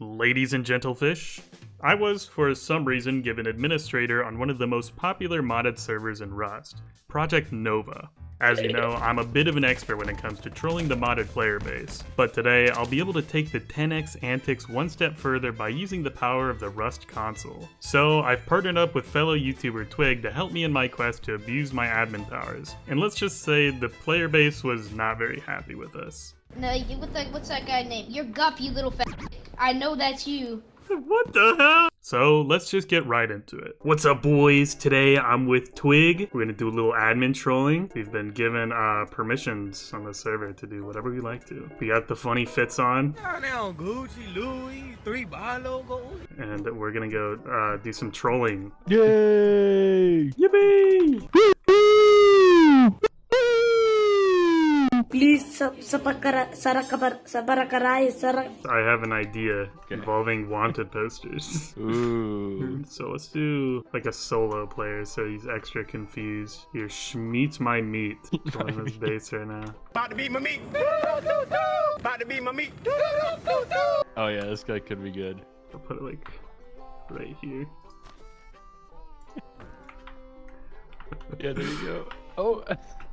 Ladies and gentlefish, I was, for some reason, given administrator on one of the most popular modded servers in Rust, Project Nova. As you know, I'm a bit of an expert when it comes to trolling the modded player base, but today I'll be able to take the 10x antics one step further by using the power of the Rust console. So I've partnered up with fellow YouTuber Twig to help me in my quest to abuse my admin powers, and let's just say the player base was not very happy with us. No, you- what's that? What's that guy name? You're Gupp, you little fat. I know that's you. What the hell? So let's just get right into it. What's up, boys? Today I'm with Twig. We're gonna do a little admin trolling. We've been given uh, permissions on the server to do whatever we like to. We got the funny fits on, Down Gucci, Louis, three bar logos. and we're gonna go uh, do some trolling. Yay! Yippee! Ra- I have an idea involving wanted posters. Ooh. So let's do like a solo player so he's extra confused. Here, Schmeat my meat. Join this base right now. About to be my meat. About to be my meat. Oh yeah, this guy could be good. I'll put it like right here. Yeah, there you go. Oh,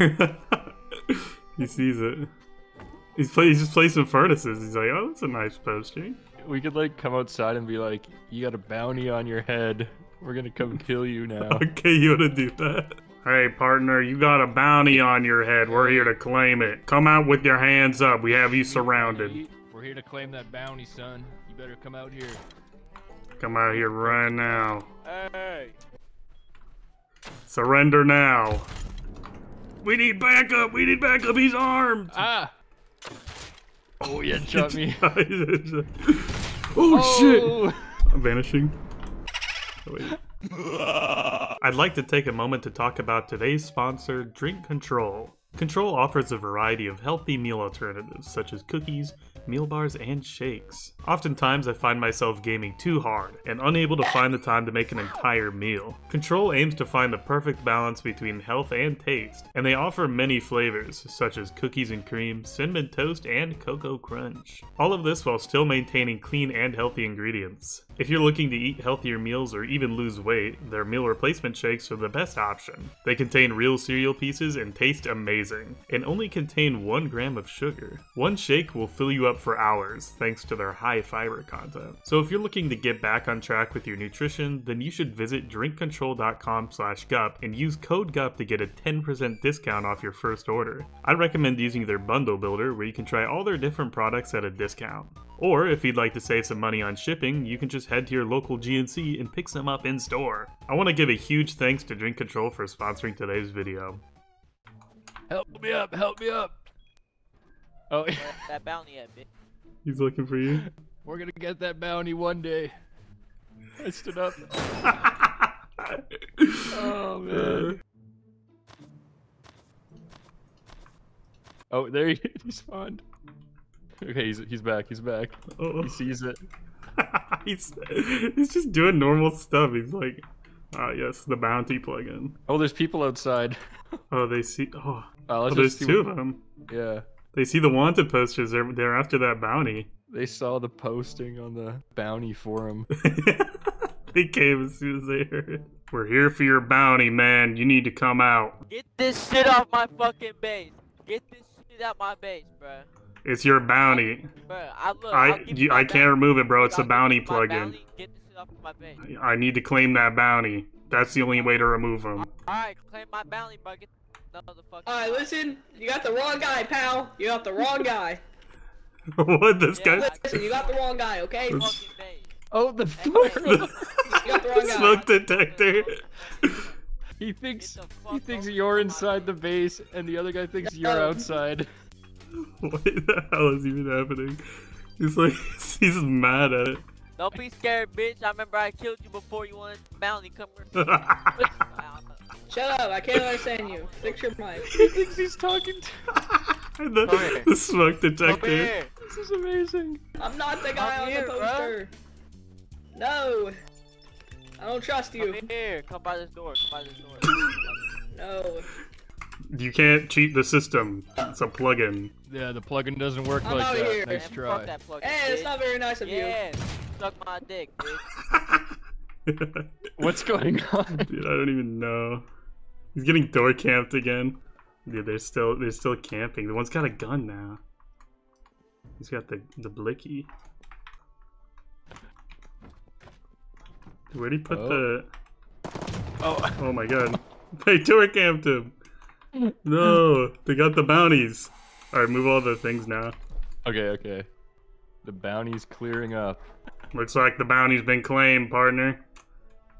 he sees it. He's play, he's just placing furnaces. He's like, oh, that's a nice poster. we could like come outside and be like, "You got a bounty on your head. We're gonna come kill you now." Okay, you wanna do that? Hey, partner, you got a bounty on your head. We're here to claim it. Come out with your hands up. We have you surrounded. We're here to claim that bounty, son. You better come out here. Come out here right now. Hey! Surrender now. We need backup. We need backup. He's armed. Ah! Oh, yeah, shot me. oh, shit. Oh! I'm vanishing. Oh, wait. I'd like to take a moment to talk about today's sponsor, Drink Control. Control offers a variety of healthy meal alternatives, such as cookies, meal bars, and shakes. Oftentimes, I find myself gaming too hard and unable to find the time to make an entire meal. Control aims to find the perfect balance between health and taste, and they offer many flavors, such as cookies and cream, cinnamon toast, and cocoa crunch. All of this while still maintaining clean and healthy ingredients. If you're looking to eat healthier meals or even lose weight, their meal replacement shakes are the best option. They contain real cereal pieces and taste amazing, and only contain 1 gram of sugar. One shake will fill you up for hours, thanks to their high fiber content. So if you're looking to get back on track with your nutrition, then you should visit drinkcontrol.com slash gupp and use code GUPP to get a 10% discount off your first order. I recommend using their bundle builder where you can try all their different products at a discount. Or if you'd like to save some money on shipping, you can just head to your local GNC and pick some up in store. I want to give a huge thanks to Drink Control for sponsoring today's video. Help me up! Help me up! Oh, yeah. that bounty at, bitch. He's looking for you. we're gonna get that bounty one day. I stood up. Oh man. Oh, there he, he spawned. Okay, he's he's back. He's back. Oh. He sees it. he's, he's just doing normal stuff. He's like, ah, yes, the bounty plugin. Oh, there's people outside. Oh, they see. Oh, Uh, oh let's there's just two what- of them. Yeah, They see the wanted posters. They're, they're after that bounty. they saw the posting on the bounty forum. they came as soon as they heard it. We're here for your bounty, man. You need to come out. Get this shit off my fucking base. Get this shit out my base, bruh. It's your bounty. Bruh, I look. I you, I can't bounty. remove it, bro. It's a I'll give bounty you my plugin. bounty. Get this off my. I need to claim that bounty. That's the only way to remove him. Alright, claim my bounty, bro. Get the motherfucker. Alright, listen, you got the wrong guy, pal. You got the wrong guy. what? This Yeah, guy? Listen, you got the wrong guy, okay? You Fucking base. Oh, the got the. Smoke detector. he thinks he thinks you're inside the base, and the other guy thinks you're outside. what the hell is even happening? He's like, he's mad at it. Don't be scared, bitch. I remember I killed you before you wanted the bounty. Come here. Shut up, I can't understand you. Fix your mic. He thinks he's talking to. the, the smoke Come detector. This is amazing. I'm not the guy I'm on here, the bro. poster. No. I don't trust Come you. here. Come by this door. Come by this door. No. You can't cheat the system. It's a plugin. Yeah, the plugin doesn't work I'm like out that. here. Nice Man, try. That plug. Hey, it's not very nice of you. Yeah, suck my dick, bitch. Dude, What's going on? Dude, I don't even know. He's getting door camped again. Dude, they're still they're still camping. The one's got a gun now. He's got the the blicky. Where'd he put Oh. the? Oh, Oh my god! They door camped him. No, they got the bounties. All right, move all the things now. okay, okay. The bounty's clearing up. Looks like the bounty's been claimed, partner.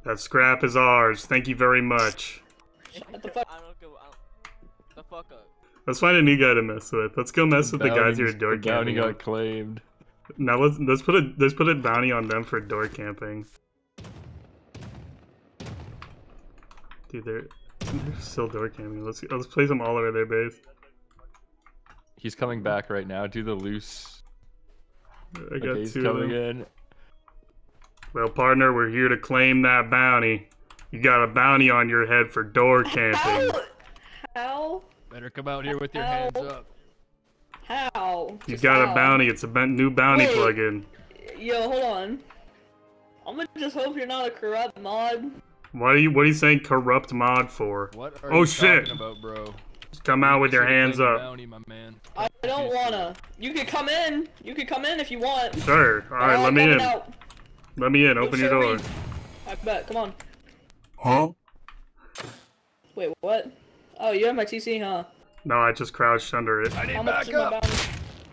That scrap is ours. Thank you very much. Shut the fuck- I don't give. I don't, the fuck up. Let's find a new guy to mess with. Let's go mess with the guys who are Bounty's- door the bounty got claimed. Now let's let's put a let's put a bounty on them for door camping. Dude, they're, they're still door camping. Let's let's place them all over their base. He's coming back right now. Do the loose. I got Okay, he's two of coming them. in. Well, partner, we're here to claim that bounty. You got a bounty on your head for door camping. How? How? Better come out here with your hands up. How? You Just got a bounty. It's a new bounty Wait. plugin. Yo, hold on. I'm gonna just hope you're not a corrupt mod. What are you What are you saying? Corrupt mod for? What are Oh, you shit. talking about, bro? Come out with your hands up. Bounty, my man. I don't wanna. You can come in. You can come in if you want. Sure. All right, let me in. out. Let me in. You'll Open your door. me. I bet. Come on. Huh? Wait, what? Oh, you have my TC, huh? No, I just crouched under it. How much is my bounty?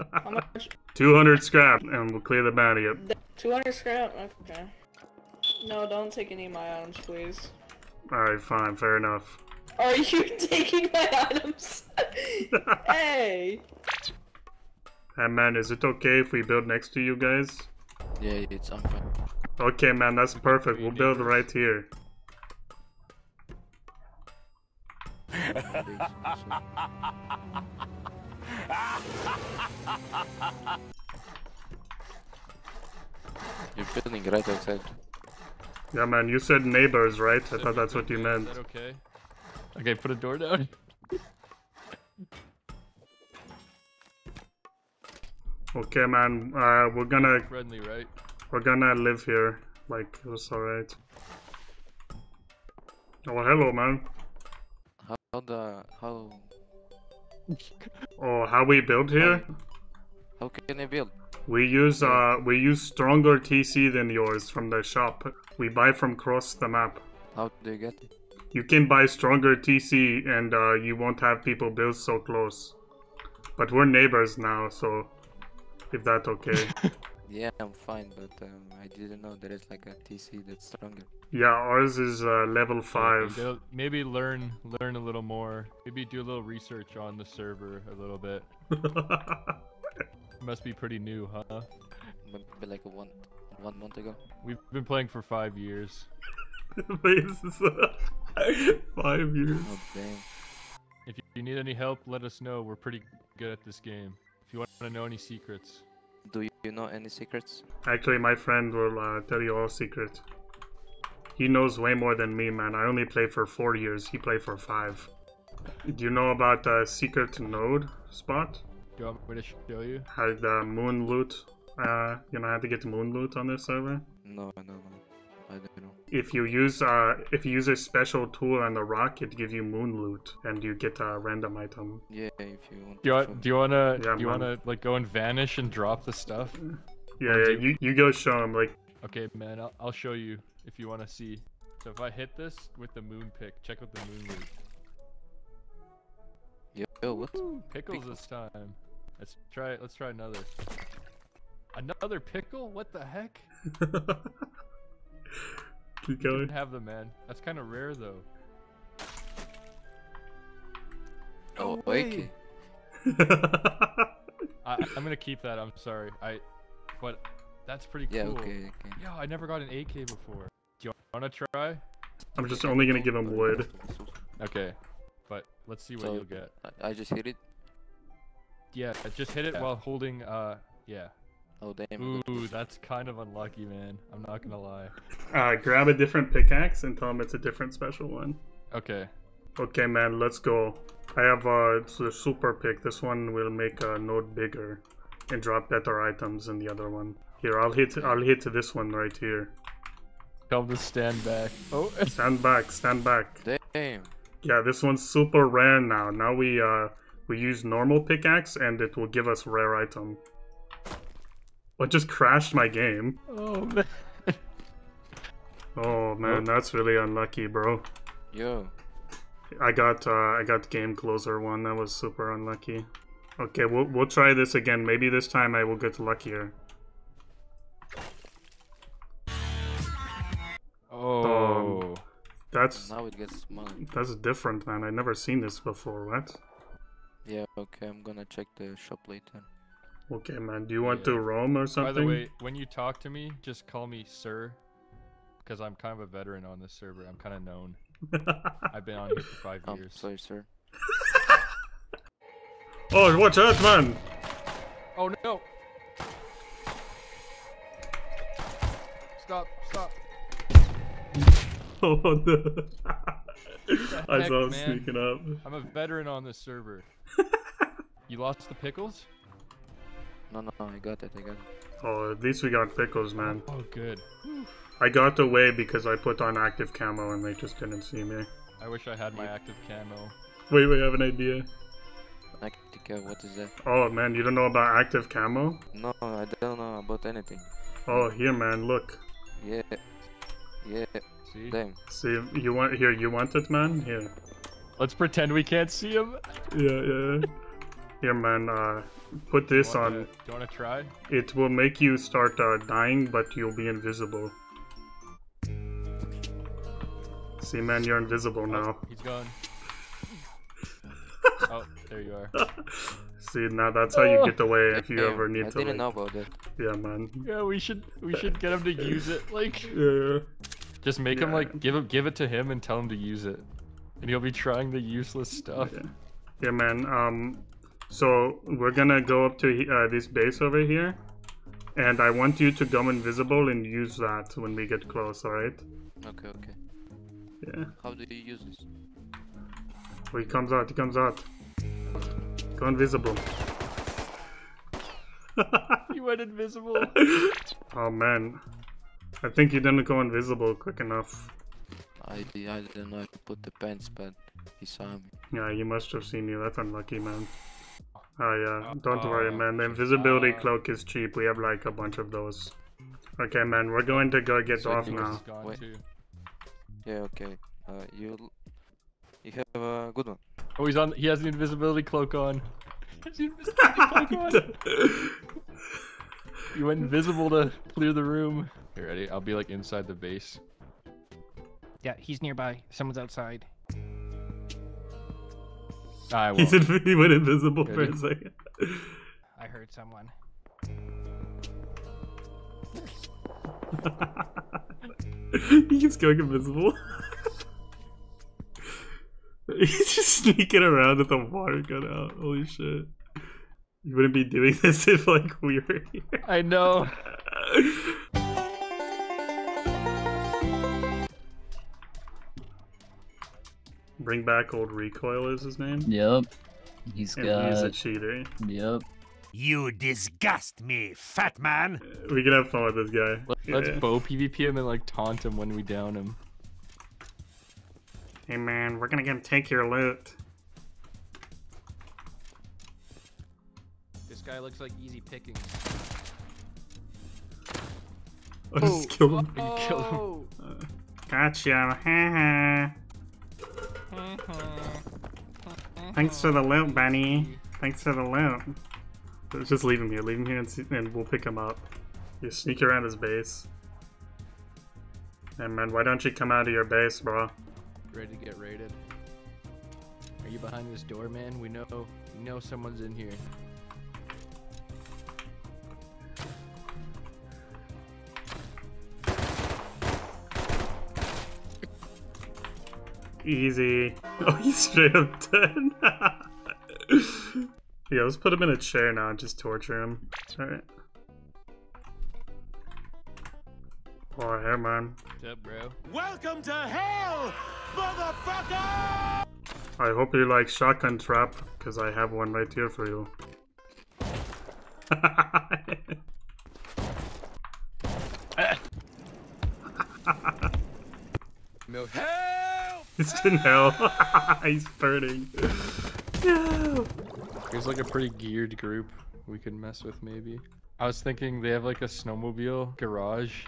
How much? 200 scrap, and we'll clear the bounty up. 200 scrap? Okay. No, don't take any of my items, please. Alright, fine, fair enough. Are you taking my items? hey! Hey man, is it okay if we build next to you guys? Yeah, it's I'm fine. Okay man, that's perfect. We'll build right here. You're building right outside. Yeah man, you said neighbors, right? I thought that's what you meant. Is that okay? Okay, put a door down. Okay man, uh, we're gonna Friendly, right? we're gonna live here. Like it's alright. Oh hello man. How the how Oh, how we build here? how can I build? We use uh we use stronger TC than yours from the shop. We buy from across the map. How do you get it? You can buy stronger TC and uh, you won't have people build so close. But we're neighbors now, so if that's okay. Yeah, I'm fine, but um, I didn't know there is like a TC that's stronger. yeah, ours is uh, level five. Maybe- Maybe learn learn a little more. Maybe do a little research on the server a little bit. Must be pretty new, huh? Maybe like a one one month ago. We've been playing for five years. Wait, is uh, five years. Oh damn. If you need any help, let us know. We're pretty good at this game. If you want to know any secrets. Do you know any secrets? Actually, my friend will uh, tell you all secrets. He knows way more than me, man. I only play for four years. He played for five. Do you know about uh, secret node spot? Do you want me to show you? How the moon loot? Uh, you know how to get the moon loot on this server? No, no, no. I don't know. If you use uh, if you use a special tool on the rock, it gives you moon loot, and you get a random item. Yeah, if you want. Do you want? Do you wanna? Yeah, do you man. wanna like go and vanish and drop the stuff? Yeah, Or yeah. you- You, you go show him like Okay, man. I'll, I'll show you if you want to see. So if I hit this with the moon pick, check out the moon loot. Yo, yo, what? Pickles this time. Let's try. Let's try another. Another pickle? What the heck? keep Didn't going. have them, man. That's kind of rare though. Oh, way. I, I'm gonna keep that. I'm sorry. I, but that's pretty Yeah, cool. okay, okay. Yeah, I never got an AK before. Do you wanna try? I'm just only gonna give him wood. Okay, but let's see what So- you'll get. I, I just hit it. Yeah, just hit it while holding. Uh, yeah. Oh damn. Ooh, that's kind of unlucky, man. I'm not gonna lie. Uh, grab a different pickaxe and tell him it's a different special one. Okay. Okay, man, let's go. I have uh, it's a super pick. This one will make a node bigger and drop better items than the other one. Here, I'll hit. I'll hit this one right here. Tell him to stand back. Oh, Stand back. Stand back. Damn. Yeah, this one's super rare now. Now we uh we use normal pickaxe and it will give us rare item. What just crashed my game? oh man. Oh man, that's really unlucky, bro. Yo. I got uh I got game closer one. That was super unlucky. Okay, we'll we'll try this again. Maybe this time I will get luckier. Oh. That's Now it gets money. that's different, man. I never seen this before. What? Yeah, okay, I'm gonna check the shop later. Okay, man. Do you want Yeah. to roam or something? By the way, when you talk to me, just call me sir, because I'm kind of a veteran on this server. I'm kind of known. I've been on here for five Um, years. sorry, sir. oh, watch out, man! Oh no! Stop! Stop! Oh no! I heck, saw him man? sneaking up. I'm a veteran on this server. You lost the pickles? No, no, no, I got it, I got it. Oh, at least we got pickles, man. Oh, good. I got away because I put on active camo and they just didn't see me. I wish I had my active camo. Wait, wait, I have an idea. Actica, what is that? Oh man, you don't know about active camo? No, I don't know about anything. Oh, here, man, look. Yeah. Yeah, See? damn. See, you want here? You want it, man? Here. Let's pretend we can't see him. Yeah, yeah. Here, man. Uh, put this Do you on. wanna- Do you want to try? It will make you start uh, dying, but you'll be invisible. See, man, you're invisible now. He's gone. oh, there you are. See, now that's how you get away if you Damn, ever I need to. didn't Like, know about that. yeah, man. Yeah, we should we should get him to use it. Like, Yeah. just make him like give him give it to him and tell him to use it, and he'll be trying the useless stuff. Yeah. Yeah, man. Um, so we're gonna go up to uh, this base over here, and I want you to go invisible and use that when we get close. All right? Okay, okay. Yeah. How do you use this? Oh, he comes out. He comes out. Go invisible. you went invisible. oh man, I think you didn't go invisible quick enough. I, I didn't know I could put the pants, but he saw me. Yeah, you must have seen you. That's unlucky, man. Oh yeah, don't worry, Oh, man. The invisibility uh, cloak is cheap. We have like a bunch of those. Okay, man, we're going to go get So off now. He's gone Wait. too. Yeah, okay. Uh, you you have a good one. Oh, he's on. He has the invisibility cloak on. He has the invisibility cloak on. You went invisible to clear the room. You ready? I'll be like inside the base. Yeah, he's nearby. Someone's outside. I He said he went invisible Yeah, for a second. I heard someone. he keeps going invisible. He's just sneaking around with the water gun out. Holy shit. You wouldn't be doing this if like we were here. I know. Bring back old recoil is his name. Yep. He's And he's a cheater. Yep. You disgust me, fat man. Uh, we can have fun with this guy. Let, Let's Yeah. bow PvP him and like taunt him when we down him. Hey man, we're gonna get him take your loot. This guy looks like easy pickings. I just killed him. You kill him. Oh! Gotcha. Haha. Thanks for the loot, Benny. Thanks for the loot. Just leave him here. Leave him here and, see, and we'll pick him up. You sneak around his base. Hey man, why don't you come out of your base, bro? Ready to get raided. Are you behind this door, man? We know we know someone's in here. Easy. Oh, he's straight up dead. yeah, let's put him in a chair now and just torture him. Alright. Oh, hey man. What's up, bro? Welcome to hell, motherfucker! I hope you like shotgun trap, because I have one right here for you. Milk. Help! He's in hell. He's burning. No. There's like a pretty geared group we could mess with maybe. I was thinking they have like a snowmobile garage.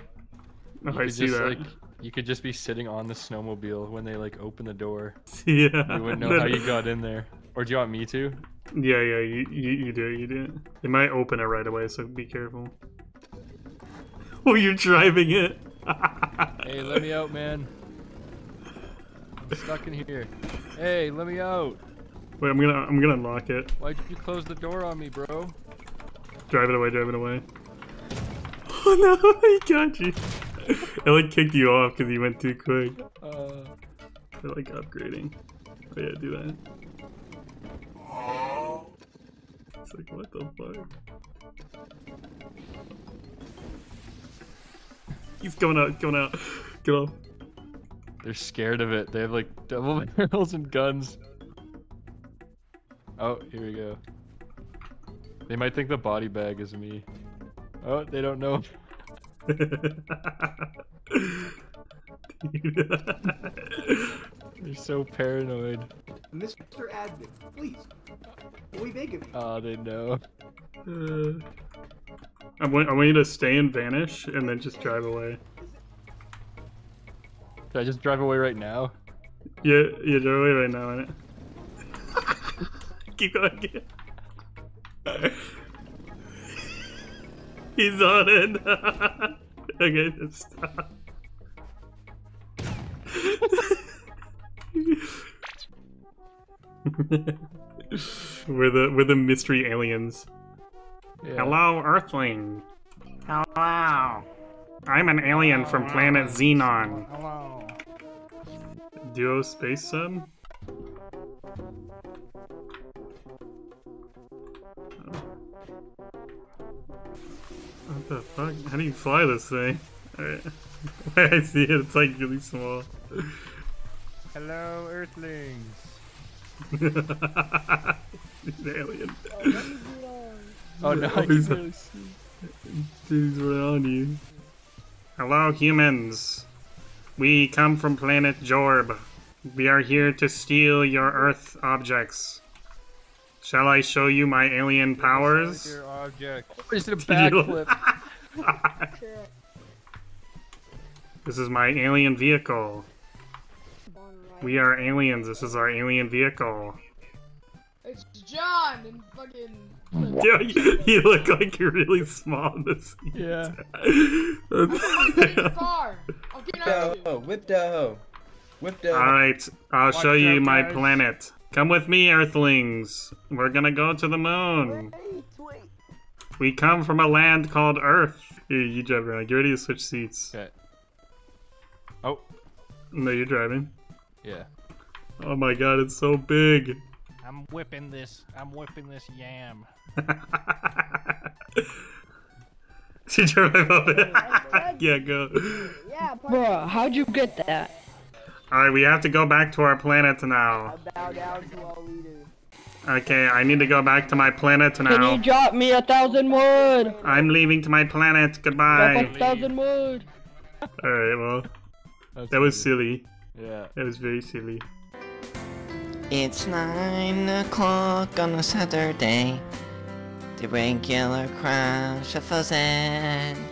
Oh, You I could see just that. like you could just be sitting on the snowmobile when they like open the door. yeah. You wouldn't know how you got in there. Or do you want me to? Yeah, yeah, you, you, you do, you do. They might open it right away, so be careful. Oh, you're driving it. Hey, let me out, man. I'm stuck in here. Hey, let me out. Wait, I'm gonna, I'm gonna lock it. Why'd you close the door on me, bro? Drive it away, drive it away. Oh no, he got you. It like kicked you off because you went too quick. Uh, They're like upgrading. Oh yeah, do that. It's like, what the fuck? He's going out, he's going out. Get off. They're scared of it. They have like double barrels and guns. Oh, here we go. They might think the body bag is me. Oh, they don't know. They're so paranoid. Mr. Admin, please. What we beg of you? Oh, they know. Uh, I want, I want you to stay and vanish and then just drive away. Should I just drive away right now? Yeah, yeah, drive away right now, innit? Keep going. Keep... He's on it. okay, just stop. we're the we're the mystery aliens. Yeah. Hello, Earthling. Hello. I'm an alien from oh, planet Xenon. Hello. Duo Space Sub? What the fuck? How do you fly this thing? Alright. I see it, it's like really small. Hello, Earthlings. He's an alien. Oh no, I He's can a- really see. Dude, he's right on you. Hello, humans. We come from planet Jorb. We are here to steal your Earth objects. Shall I show you my alien powers? Your object. I just did a backflip. This is my alien vehicle. We are aliens. This is our alien vehicle. It's John and fucking. Yeah, you, you look like you're really small in this. Yeah. car. I'll get out of here. whip that hoe. Whip that Alright, I'll show you out, my guys. planet. Come with me, Earthlings. We're gonna go to the moon. We come from a land called Earth. Here, you drive around. Get ready to switch seats. Okay. Oh, No, you're driving. yeah. Oh my god, it's so big. I'm whipping this. I'm whipping this yam. She drive up it. yeah, go. Yeah, Bruh, how'd you get that? Alright, we have to go back to our planet now. bow down to our leader. Okay, I need to go back to my planet now. Can you now. drop me a thousand wood? I'm leaving to my planet. Drop Goodbye. a thousand wood. Alright, well, That's that was good. silly. Yeah. That was very silly. It's nine o'clock on a Saturday. The regular crowd shuffles in.